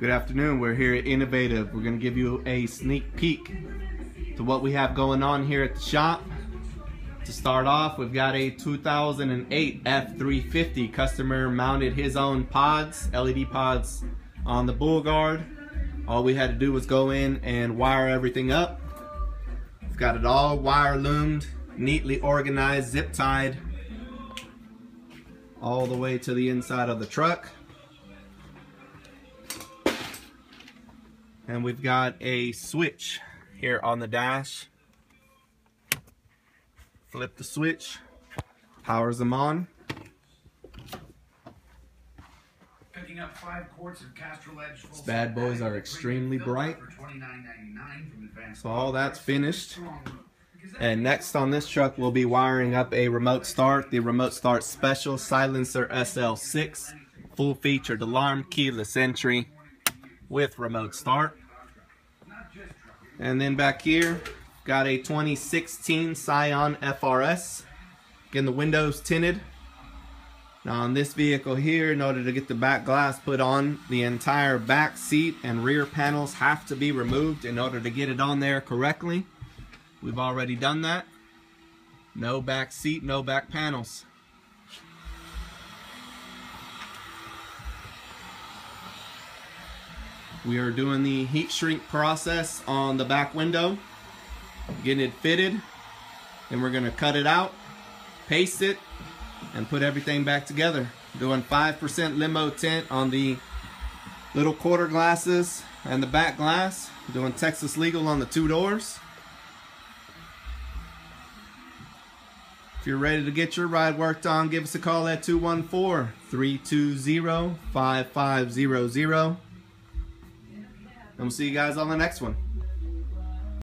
Good afternoon. We're here at Innovative. We're going to give you a sneak peek to what we have going on here at the shop. To start off, we've got a 2008 F350. Customer mounted his own pods, LED pods, on the bull guard. All we had to do was go in and wire everything up. We've got it all wire loomed, neatly organized, zip tied, all the way to the inside of the truck. And we've got a switch here on the dash. Flip the switch, powers them on. Picking up five quarts of Castrol Edge These bad boys are extremely bright. So all that's finished. And next on this truck, we'll be wiring up a remote start, the remote start special silencer SL6, full featured alarm, keyless entry with remote start. And then back here, got a 2016 Scion FRS. Again, the windows tinted. Now on this vehicle here, in order to get the back glass put on, the entire back seat and rear panels have to be removed in order to get it on there correctly. We've already done that. No back seat, no back panels. We are doing the heat shrink process on the back window, getting it fitted, and we're gonna cut it out, paste it, and put everything back together. Doing 5% limo tint on the little quarter glasses and the back glass. Doing Texas legal on the two doors. If you're ready to get your ride worked on, give us a call at 214-320-5500. And we'll see you guys on the next one.